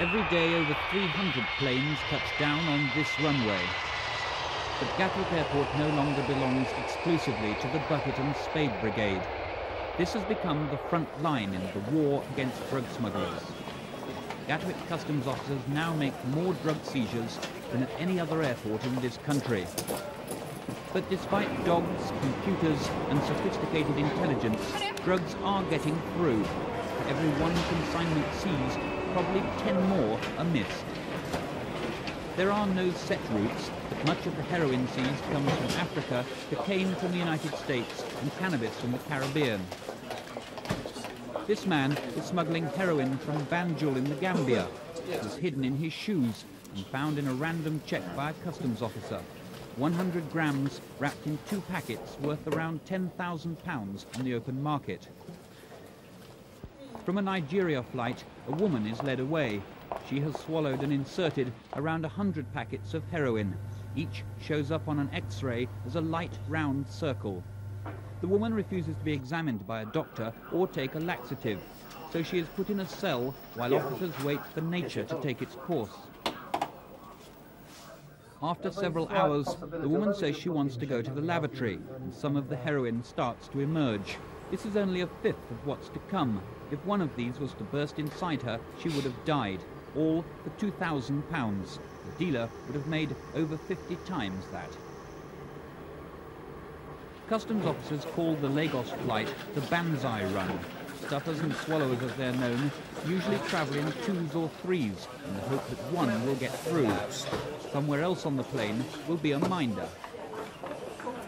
Every day over 300 planes touch down on this runway. But Gatwick Airport no longer belongs exclusively to the Bucket and Spade Brigade. This has become the front line in the war against drug smugglers. Gatwick customs officers now make more drug seizures than at any other airport in this country. But despite dogs, computers and sophisticated intelligence, drugs are getting through. For every one consignment seized, probably 10 more are missed. There are no set routes, but much of the heroin seized comes from Africa, cocaine from the United States and cannabis from the Caribbean. This man is smuggling heroin from Banjul in the Gambia. It was hidden in his shoes and found in a random check by a customs officer. 100 grams wrapped in two packets worth around £10,000 on the open market. From a Nigeria flight, a woman is led away. She has swallowed and inserted around 100 packets of heroin. Each shows up on an x-ray as a light round circle. The woman refuses to be examined by a doctor or take a laxative, so she is put in a cell while officers wait for nature to take its course. After several hours, the woman says she wants to go to the lavatory, and some of the heroin starts to emerge. This is only a fifth of what's to come. If one of these was to burst inside her, she would have died, all for £2,000. The dealer would have made over 50 times that. Customs officers call the Lagos flight the Banzai Run. Stuffers and swallowers, as they're known, usually travel in twos or threes in the hope that one will get through. Somewhere else on the plane will be a minder.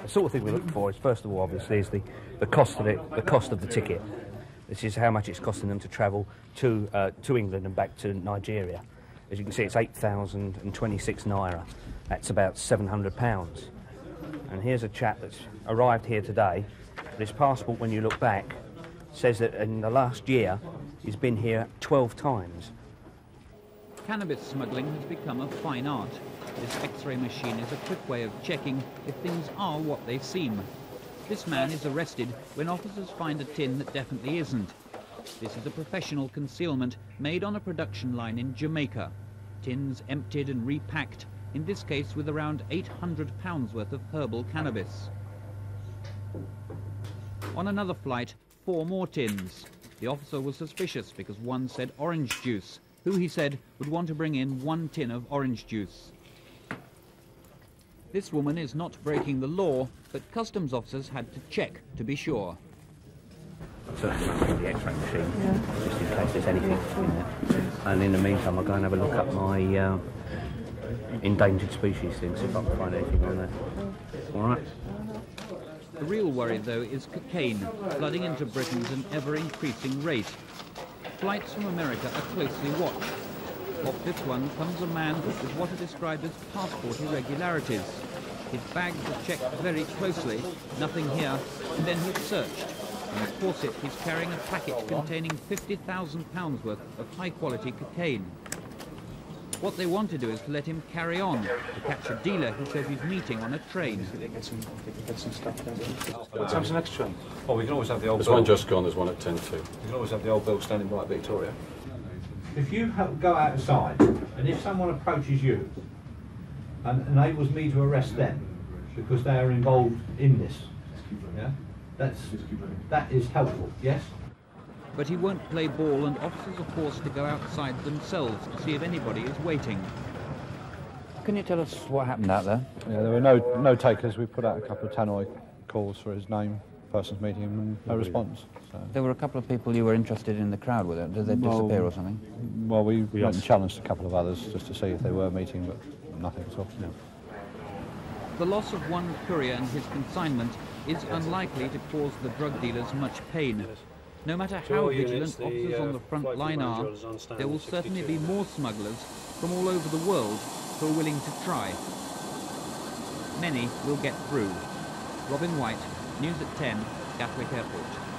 The sort of thing we look for is, first of all, obviously, is the, the cost of it, the cost of the ticket. This is how much it's costing them to travel to, uh, to England and back to Nigeria. As you can see, it's 8,026 naira. That's about 700 pounds. And here's a chap that's arrived here today. His passport, when you look back, says that in the last year he's been here 12 times. Cannabis smuggling has become a fine art. This x-ray machine is a quick way of checking if things are what they seem. This man is arrested when officers find a tin that definitely isn't. This is a professional concealment made on a production line in Jamaica. Tins emptied and repacked, in this case with around 800 pounds worth of herbal cannabis. On another flight, four more tins. The officer was suspicious because one said orange juice, who he said would want to bring in one tin of orange juice. This woman is not breaking the law, but customs officers had to check to be sure. So that's the X-ray machine, yeah. just in case there's anything in there. And in the meantime, I'll go and have a look at my uh, endangered species thing, see if I can find anything on there. All right. The real worry, though, is cocaine, flooding into Britain at an ever-increasing rate. Flights from America are closely watched. Off this one comes a man with what are described as passport irregularities. His bags are checked very closely, nothing here, and then he's searched. In a corset, he's carrying a packet containing £50,000 worth of high-quality cocaine. What they want to do is to let him carry on, to catch a dealer who says he's meeting on a train. What time's the next train? Well, we can always have the old There's bill. one just gone, there's one at 10 to. We can always have the old bill standing by at Victoria. If you go outside and if someone approaches you and enables me to arrest them because they are involved in this, yeah, that's that is helpful. Yes. But he won't play ball and officers are forced to go outside themselves to see if anybody is waiting. Can you tell us what happened out there? Yeah, there were no no takers. We put out a couple of tannoy calls for his name, person's meeting him, and no response. So, There were a couple of people you were interested in the crowd with it. Did they Well, disappear or something? well, we went and challenged a couple of others just to see if they were meeting, but nothing at all. The loss of one courier and his consignment is unlikely to cause the drug dealers much pain. No matter how vigilant units, the, officers on uh, the front line are, manager is on stand there will certainly be more smugglers from all over the world who are willing to try. Many will get through. Robin White, News at 10, Gatwick Airport.